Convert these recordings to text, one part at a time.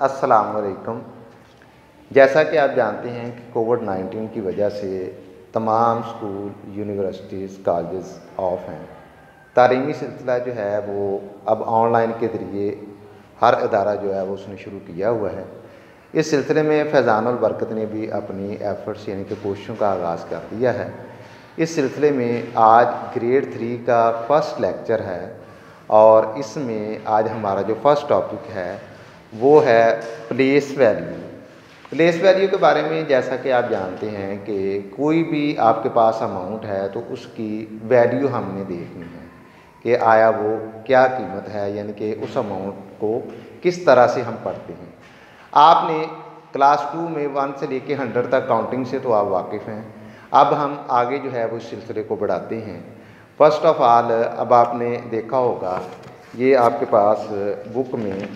असलकम जैसा कि आप जानते हैं कि कोविड 19 की वजह से तमाम स्कूल, यूनिवर्सिटीज़ कॉलेज ऑफ़ हैं। तालीमी सिलसिला जो है, वो अब ऑनलाइन के ज़रिए हर अदारा जो है, वो उसने शुरू किया हुआ है। इस सिलसिले में फैज़ान बरकत ने भी अपनी एफ़र्ट्स, यानी कि कोशिशों का आगाज़ कर दिया है। इस सिलसिले में आज ग्रेड थ्री का फ़र्स्ट लेक्चर है और इसमें आज हमारा जो फ़र्स्ट टॉपिक है वो है प्लेस वैल्यू प्लेस वैल्यू के बारे में जैसा कि आप जानते हैं कि कोई भी आपके पास अमाउंट है तो उसकी वैल्यू हमने देखनी है कि आया वो क्या कीमत है, यानी कि उस अमाउंट को किस तरह से हम पढ़ते हैं। आपने क्लास टू में वन से लेके हंड्रेड तक काउंटिंग से तो आप वाकिफ़ हैं। अब हम आगे जो है वो इस सिलसिले को बढ़ाते हैं। फ़र्स्ट ऑफ़ ऑल अब आपने देखा होगा, ये आपके पास बुक में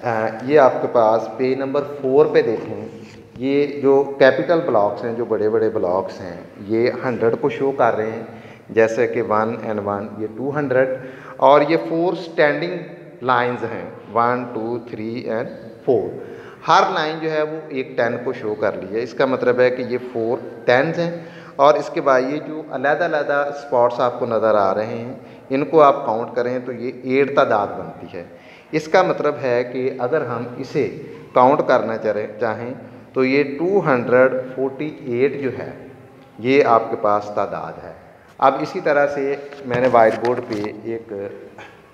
ये आपके पास पेज नंबर फोर पे देखें। ये जो कैपिटल ब्लॉक्स हैं, जो बड़े बड़े ब्लॉक्स हैं, ये हंड्रेड को शो कर रहे हैं। जैसे कि वन एंड वन, ये टू हंड्रेड। और ये फोर स्टैंडिंग लाइंस हैं, one, two, three and four. Her line जो है वो एक टेन को शो कर ली है। इसका मतलब है कि ये फोर टेंस हैं। और इसके बाद ये जो अलहदा स्पॉट्स आपको नज़र आ रहे हैं इनको आप काउंट करें तो ये एट तादाद बनती है। इसका मतलब है कि अगर हम इसे काउंट करना चाहें तो ये 248 जो है, ये आपके पास तादाद है। अब इसी तरह से मैंने वाइट बोर्ड पे एक,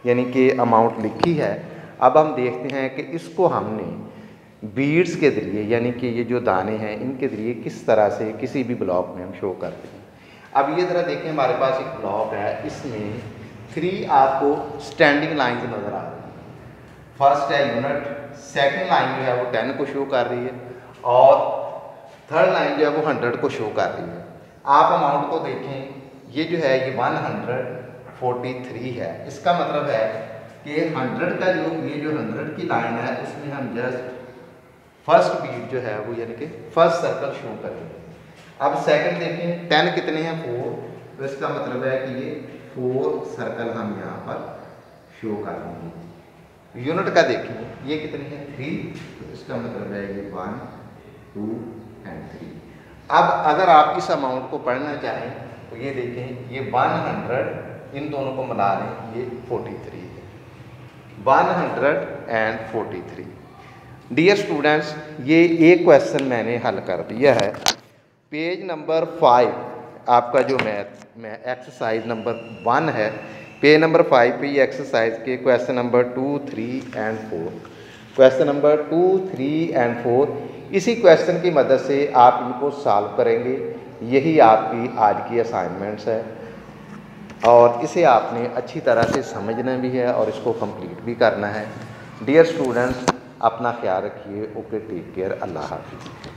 यानी कि अमाउंट लिखी है। अब हम देखते हैं कि इसको हमने बीड्स के ज़रिए, यानी कि ये जो दाने हैं, इनके ज़रिए किस तरह से किसी भी ब्लॉक में हम शो करते हैं। अब ये ज़रा देखें, हमारे पास एक ब्लॉक है, इसमें थ्री आपको स्टैंडिंग लाइन नज़र आ रही है। फ़र्स्ट है यूनिट सेकंड लाइन जो है वो टेन को शो कर रही है और थर्ड लाइन जो है वो हंड्रेड को शो कर रही है। आप अमाउंट को देखें, ये जो है ये वन हंड्रेड फोर्टी थ्री है। इसका मतलब है कि हंड्रेड का जो, ये जो हंड्रेड की लाइन है, उसमें हम जस्ट फ़र्स्ट बीट जो है वो यानी कि फ़र्स्ट सर्कल शो करेंगे अब सेकंड देखें टेन कितने हैं? फोर तो इसका मतलब है कि ये फोर सर्कल हम यहाँ पर शो कर देंगे यूनिट का देखें, ये कितने हैं? थ्री तो इसका मतलब है ये वन टू एंड थ्री अब अगर आप इस अमाउंट को पढ़ना चाहें तो ये देखें, ये वन हंड्रेड इन दोनों को मिला लें ये फोर्टी थ्री है। One hundred and forty three dear students ये एक क्वेश्चन मैंने हल कर दिया है। पेज नंबर फाइव आपका जो मैथ में एक्सरसाइज नंबर वन है पेज नंबर फाइव पे ये एक्सरसाइज के question number two three and four question number two three and four इसी क्वेश्चन की मदद से आप इनको सॉल्व करेंगे। यही आपकी आज की असाइनमेंट्स है। और इसे आपने अच्छी तरह से समझना भी है और इसको कंप्लीट भी करना है। डियर स्टूडेंट्स अपना ख्याल रखिए, ओके टेक केयर अल्लाह हाफिज़।